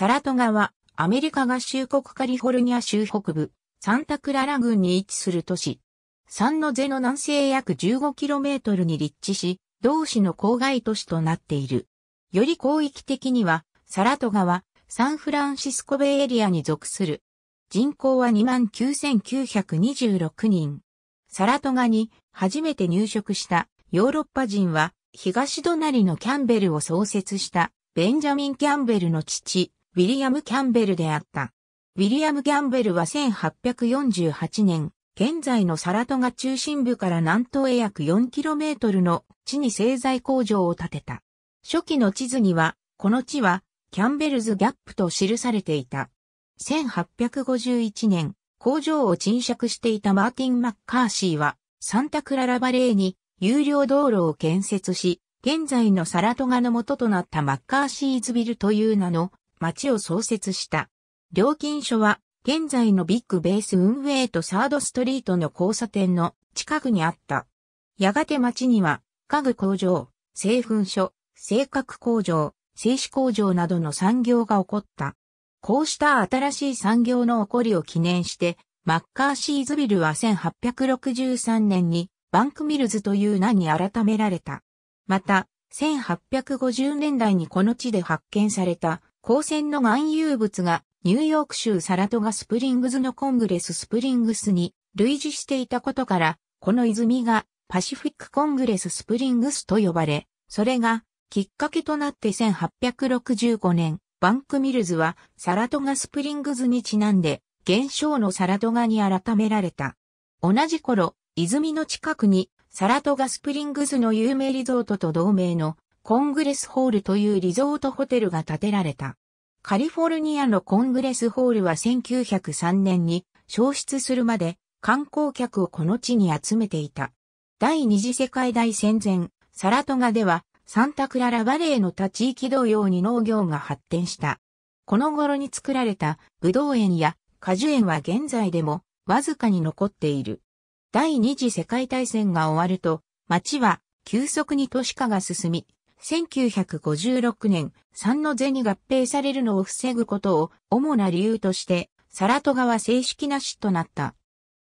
サラトガはアメリカ合衆国カリフォルニア州北部、サンタクララ郡に位置する都市。サンノゼの南西約 15km に立地し、同市の郊外都市となっている。より広域的には、サラトガはサンフランシスコベイエリアに属する。人口は29,926人。サラトガに初めて入植したヨーロッパ人は東隣のキャンベルを創設したベンジャミン・キャンベルの父、ウィリアム・キャンベルであった。ウィリアム・キャンベルは1848年、現在のサラトガ中心部から南東へ約 4km の地に製材工場を建てた。初期の地図には、この地はキャンベルズ・ギャップと記されていた。1851年、工場を沈借していたマーティン・マッカーシーは、サンタクララバレーに有料道路を建設し、現在のサラトガの元となったマッカーシーズビルという名の町を創設した。料金所は、現在のビッグベース運営とサードストリートの交差点の近くにあった。やがて町には、家具工場、製粉所、製角工場、製紙工場などの産業が起こった。こうした新しい産業の起こりを記念して、マッカーシーズビルは1863年にバンクミルズという名に改められた。また、1850年代にこの地で発見された鉱泉の含有物がニューヨーク州サラトガスプリングズのコングレススプリングスに類似していたことから、この泉がパシフィックコングレススプリングスと呼ばれ、それがきっかけとなって1865年、バンクスミルズはサラトガスプリングズにちなんで、現称のサラトガに改められた。同じ頃、泉の近くにサラトガスプリングズの有名リゾートと同名のコングレスホールというリゾートホテルが建てられた。カリフォルニアのコングレスホールは1903年に消失するまで観光客をこの地に集めていた。第二次世界大戦前、サラトガではサンタクララバレーの他地域同様に農業が発展した。この頃に作られたブドウ園や果樹園は現在でもわずかに残っている。第二次世界大戦が終わると、町は急速に都市化が進み、1956年、三の銭合併されるのを防ぐことを主な理由として、サラト川正式な市となった。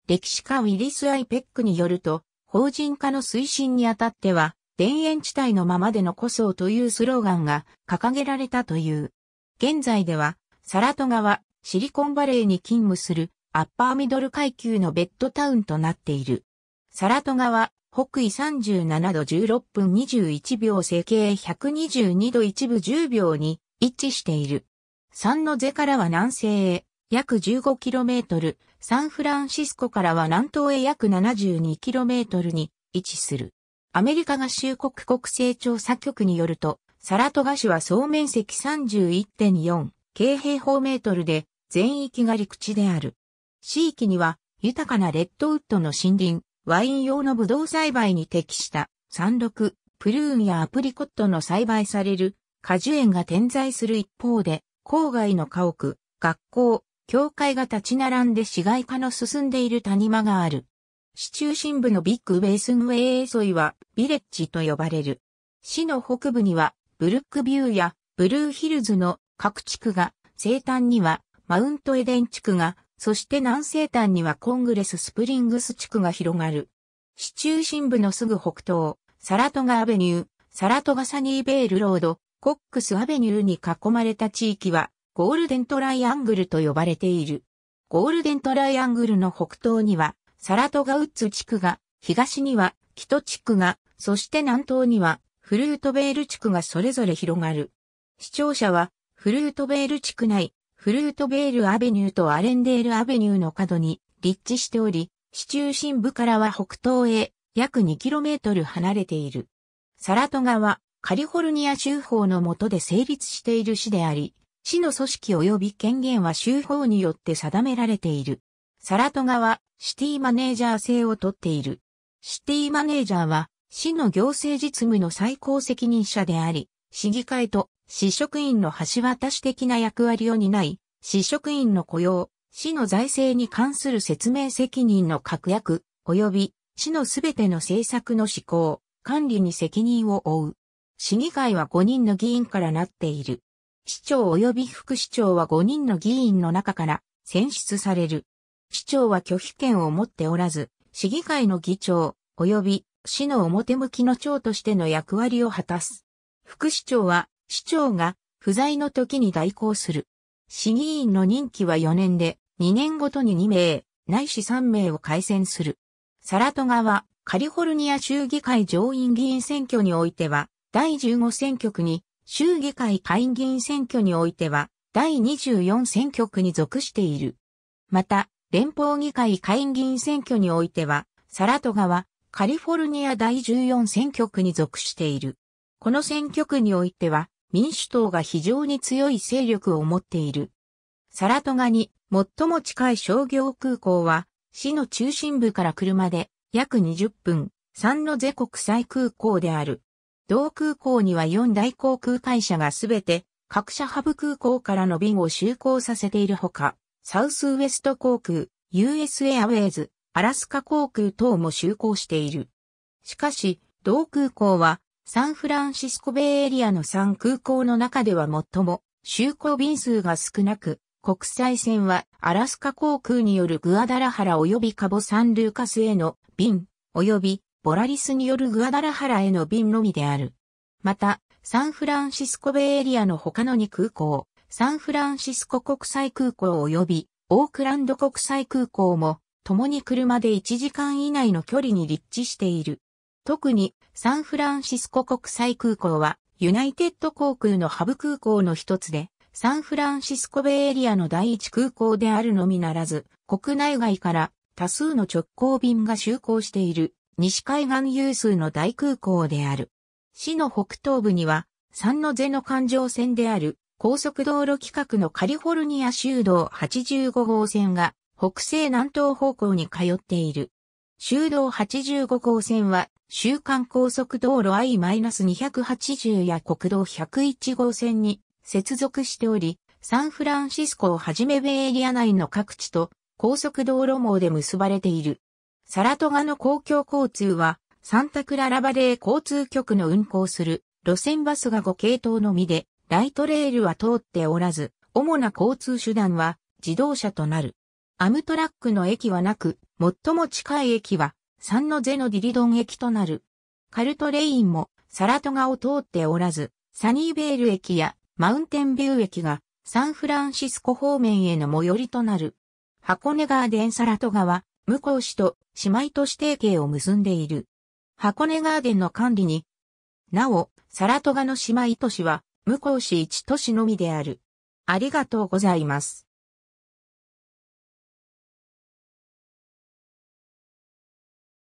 歴史家ウィリス・アイ・ペックによると、法人化の推進にあたっては、田園地帯のままで残そうというスローガンが掲げられたという。現在では、サラト川、シリコンバレーに勤務するアッパーミドル階級のベッドタウンとなっている。サラト川、北緯37度16分21秒整形122度1分10秒に位置している。サンノゼからは南西へ約 15km、サンフランシスコからは南東へ約 72km に位置する。アメリカ合衆国国勢調査局によると、サラトガ市は総面積31.4京平方メートルで全域が陸地である。地域には豊かなレッドウッドの森林、ワイン用のブドウ栽培に適した山麓、プルーンやアプリコットの栽培される果樹園が点在する一方で、郊外の家屋、学校、教会が立ち並んで市街化の進んでいる谷間がある。市中心部のビッグベースンウェイ沿いはビレッジと呼ばれる。市の北部にはブルックビューやブルーヒルズの各地区が、西端にはマウントエデン地区が、そして南西端にはコングレススプリングス地区が広がる。市中心部のすぐ北東、サラトガアベニュー、サラトガサニーベールロード、コックスアベニューに囲まれた地域は、ゴールデントライアングルと呼ばれている。ゴールデントライアングルの北東には、サラトガウッズ地区が、東には、キト地区が、そして南東には、フルートベール地区がそれぞれ広がる。視聴者は、フルートベール地区内、フルートベールアベニューとアレンデールアベニューの角に立地しており、市中心部からは北東へ約 2km 離れている。サラトガはカリフォルニア州法の下で成立している市であり、市の組織及び権限は州法によって定められている。サラトガはシティマネージャー制をとっている。シティマネージャーは市の行政実務の最高責任者であり、市議会と市職員の橋渡し的な役割を担い、市職員の雇用、市の財政に関する説明責任の確約、及び市のすべての政策の施行、管理に責任を負う。市議会は5人の議員からなっている。市長及び副市長は5人の議員の中から選出される。市長は拒否権を持っておらず、市議会の議長及び市の表向きの長としての役割を果たす。副市長は市長が不在の時に代行する。市議員の任期は4年で2年ごとに2名、ないし3名を改選する。サラトガはカリフォルニア州議会上院議員選挙においては第15選挙区に州議会下院議員選挙においては第24選挙区に属している。また、連邦議会下院議員選挙においては、サラトガはカリフォルニア第14選挙区に属している。この選挙区においては民主党が非常に強い勢力を持っている。サラトガに最も近い商業空港は市の中心部から車で約20分、サンノゼ国際空港である。同空港には4大航空会社がすべて各社ハブ空港からの便を就航させているほか、サウスウエスト航空、US エアウェイズ、アラスカ航空等も就航している。しかし、同空港はサンフランシスコベイエリアの3空港の中では最も就航便数が少なく、国際線はアラスカ航空によるグアダラハラ及びカボサンルーカスへの便、及びボラリスによるグアダラハラへの便のみである。また、サンフランシスコベイエリアの他の2空港、サンフランシスコ国際空港及びオークランド国際空港も、共に車で1時間以内の距離に立地している。特にサンフランシスコ国際空港はユナイテッド航空のハブ空港の一つで、サンフランシスコベイエリアの第一空港であるのみならず、国内外から多数の直行便が就航している西海岸有数の大空港である。市の北東部には、三のゼの環状線である高速道路規格のカリフォルニア州道85号線が北西南東方向に通っている。州道85号線は週間高速道路 I-280 や国道101号線に接続しており、サンフランシスコをはじめベイエリア内の各地と高速道路網で結ばれている。サラトガの公共交通は、サンタクララバレー交通局の運行する路線バスが5系統のみで、ライトレールは通っておらず、主な交通手段は自動車となる。アムトラックの駅はなく、最も近い駅は、サンノゼのディリドン駅となる。カルトレインもサラトガを通っておらず、サニーベール駅やマウンテンビュー駅がサンフランシスコ方面への最寄りとなる。箱根ガーデンサラトガは向こう市と姉妹都市提携を結んでいる。箱根ガーデンの管理に、なお、サラトガの姉妹都市は、向こう市一都市のみである。ありがとうございます。